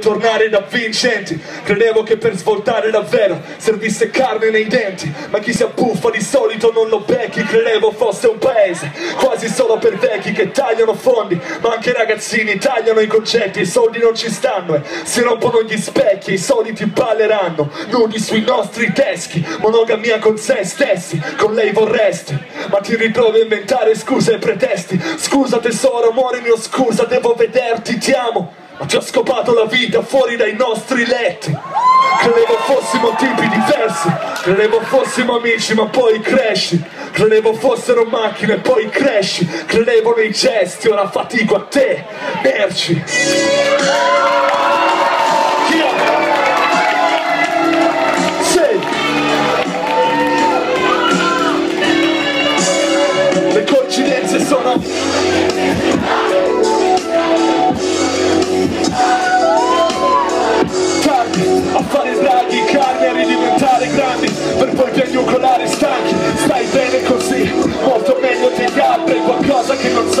tornare da vincenti. Credevo che per svoltare davvero servisse carne nei denti. Ma chi si abbuffa di solito non lo becchi Credevo fosse un paese. Quasi solo per vecchi che tagliano fondi. Ma anche ragazzini tagliano i concetti I soldi non ci stanno e si rompono gli specchi I soliti balleranno. Nudi sui nostri teschi Monogamia con se stessi, con lei vorresti. Ma ti ritrovi a inventare scuse e pretesti. Scusa tesoro, muore mio scusa, devo vederti, ti amo ho scopato la vita fuori dai nostri letti. Credevo fossimo tipi diversi Credevo fossimo amici ma poi cresci. Credevo fossero macchine poi cresci. Credevo nei gesti, ora fatico a te Merci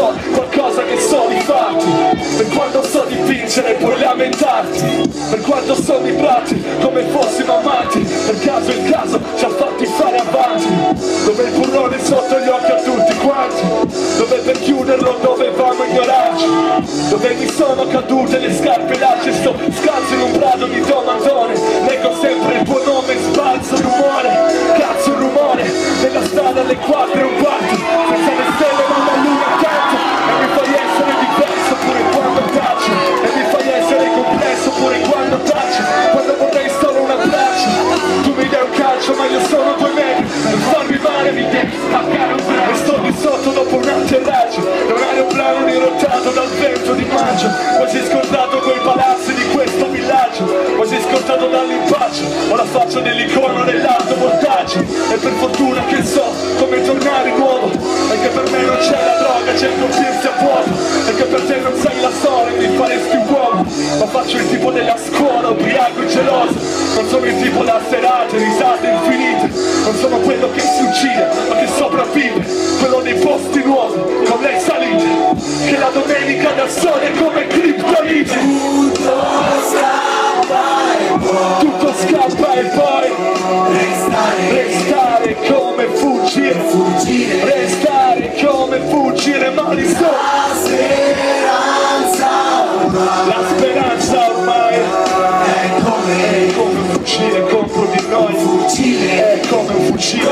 qualcosa che non so, qualcosa che so di farti. Per quando so di vincere puoi lamentarti. Per quando sono i prati come fossimo amanti per caso il caso ci ha fatti fare avanti. Dove il burrone sotto gli occhi a tutti quanti. Dove per chiuderlo dovevamo ignorarci. Dove mi sono cadute le scarpe lacci sto maggio quasi scordato quei palazzi di questo villaggio. Quasi scordato dall'impaccio ho la faccia dell'icono dell'alto voltaggio. E per fortuna che so come tornare nuovo. E che per me non c'è la droga c'è il colpirsi a vuoto e che per te non sei la storia mi faresti uomo. Ma faccio il tipo della scuola ubriaco e geloso. Non sono il tipo da serate risate infinite. Non sono quello che si uccide ma che sopravvive. Quello dei posti nuovi con lei salite. Che la domenica da sole restare. Restare come fuggire. Fuggire. Restare come fuggire ma li so La speranza ormai la speranza ormai è come è come fuggire contro di noi. fuggire. È come fuggire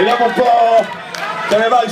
Et là mon pas, t'as les mains, ils